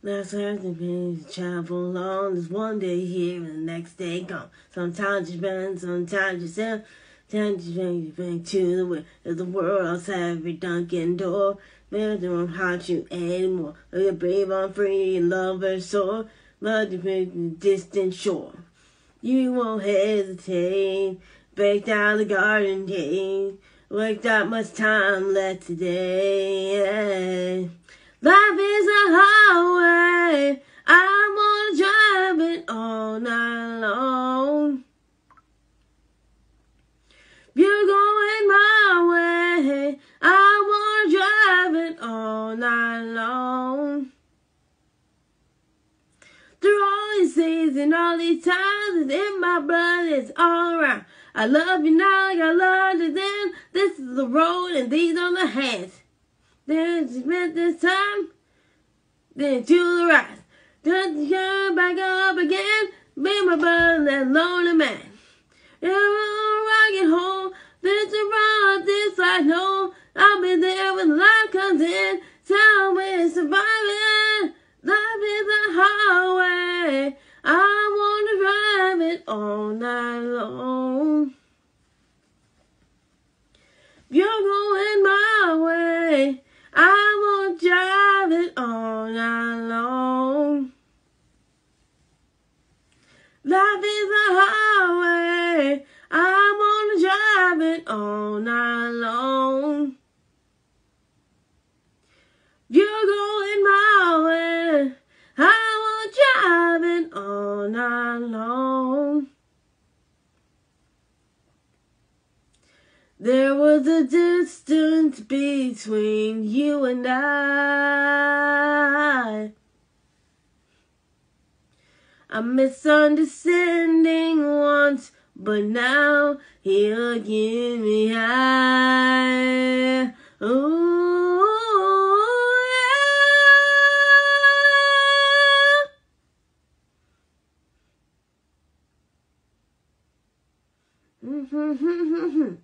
Last earth and pain travel on. There's one day here and the next day gone. Sometimes you spend, sometimes you sell. Sometimes you bring you bring to the way of the world outside every Dunkin' door. Man, don't haunt you anymore. Are you brave on free lover soar? Love you from the distant shore. You won't hesitate. Break down the garden gate. Work that much time left today. Life is a highway. Long. You're going my way. I wanna drive it all night long. Through all these days and all these times, it's in my blood, it's all around. I love you now like I loved you then. This is the road and these are the hands. Then she spent this time, then to the. Then she come back up again, that lonely man. If I get home, this is wrong, this I know. I'll be there when life comes in. Tell me surviving. Life is a highway. I wanna drive it all night long. You're going my way. I won't drive it all night long. Life is a highway. I wanna drive it all night long. You're going my way. I won't drive it all night long. There was a distance between you and I. A misunderstanding once, but now he'll give me high. Ooh, yeah.